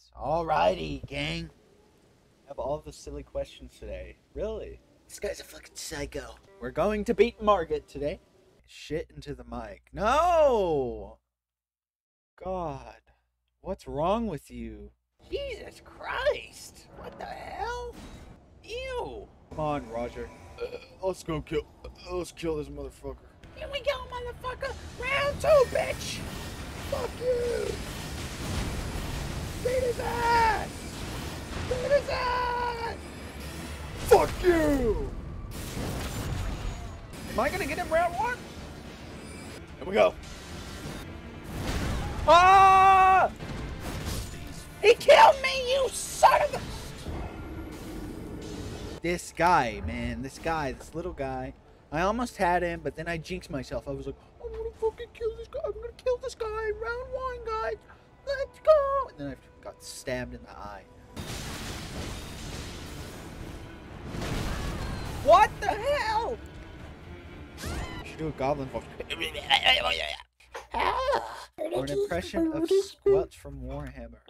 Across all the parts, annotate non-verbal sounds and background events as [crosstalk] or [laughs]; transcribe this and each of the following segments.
guys. Alrighty, gang. Have all the silly questions today. Really? This guy's a fucking psycho. We're going to beat Margit today. Shit into the mic. No! God. What's wrong with you? Jesus Christ! What the hell? Ew! Come on, Roger. Uh, let's go kill. Uh, let's kill this motherfucker. Here we go, motherfucker! Round two, bitch! Fuck you! His ass! Fuck you! Am I gonna get him round one? Here we go. Ah! He killed me, you son of a... This guy, man, this guy, this little guy. I almost had him, but then I jinxed myself. I was like, I'm gonna fucking kill this guy. I'm gonna kill this guy. Round one, guys. Let's go. And then I got stabbed in the eye. What the hell? You should do a goblin voice. or an impression of Squelch from Warhammer.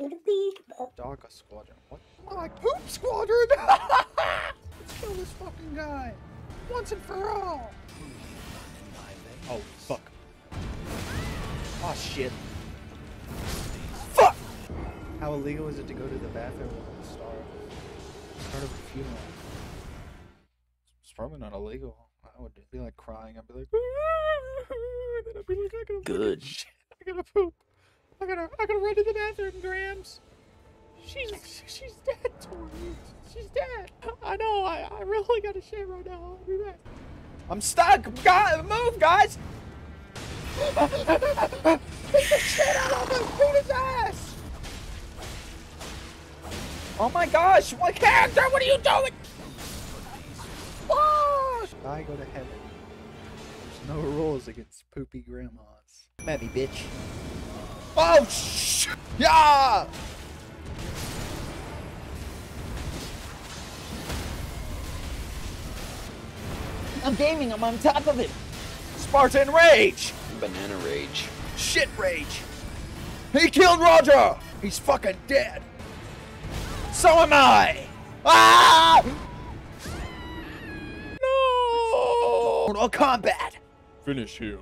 Dog Squadron. What? My poop squadron! [laughs] Let's kill this fucking guy. Once and for all. Oh, fuck. Oh, shit. Fuck! How illegal is it to go to the bathroom with a star? Start of a funeral. It's probably not illegal. I would be like crying. I'd be like, and [laughs] then I'd be like, I gotta Good. Shit, I gotta poop. I gotta, I gotta run to the bathroom, Grams. She's, she's dead, Tori. She's dead. I know. I, I really gotta shit right now. I'll be back. I'm stuck. God, move, guys. [laughs] Beat the shit out of him. Beat his ass. Oh my gosh! What character? What are you doing? Oh! I go to heaven. There's no rules against poopy grandmas. Maybe, bitch. Oh, sh! Yeah! I'm gaming. I'm on top of it. Spartan Rage! Banana rage. Shit Rage! He killed Roger! He's fucking dead! So am I! Ah! No! Mortal Kombat! Finish him.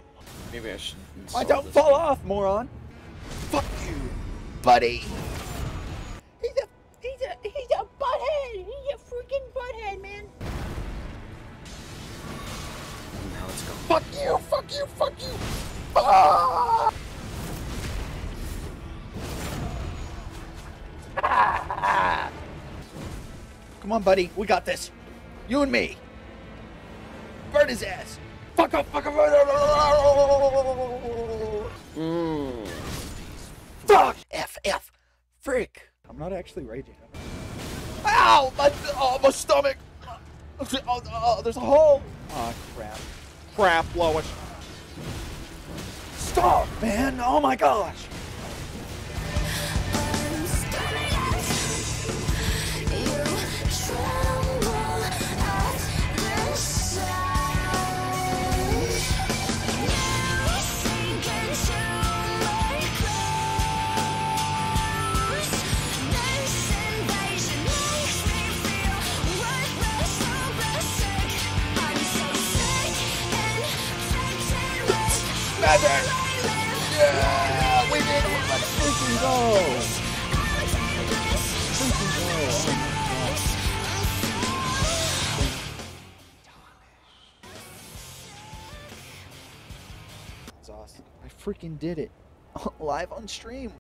Maybe I should. I don't this fall game. off, moron! Fuck you, buddy! He's a he's a he's a butthead! He's a freaking butthead, man! Now let's go. Fuck you! Fuck you! Fuck you! Ah! Come on, buddy. We got this. You and me. Burn his ass. Fuck up, fuck up. Mm. Fuck. F, F. Frick. I'm not actually raging. Ow! My, oh, my stomach. Oh, oh, there's a hole. Oh, crap. Crap, Lois. Stop, man. Oh, my gosh. Magic! Yeah! We did it! Let's freaking go! Freaking go! Oh, my. That's awesome. I freaking did it. [laughs] Live on stream.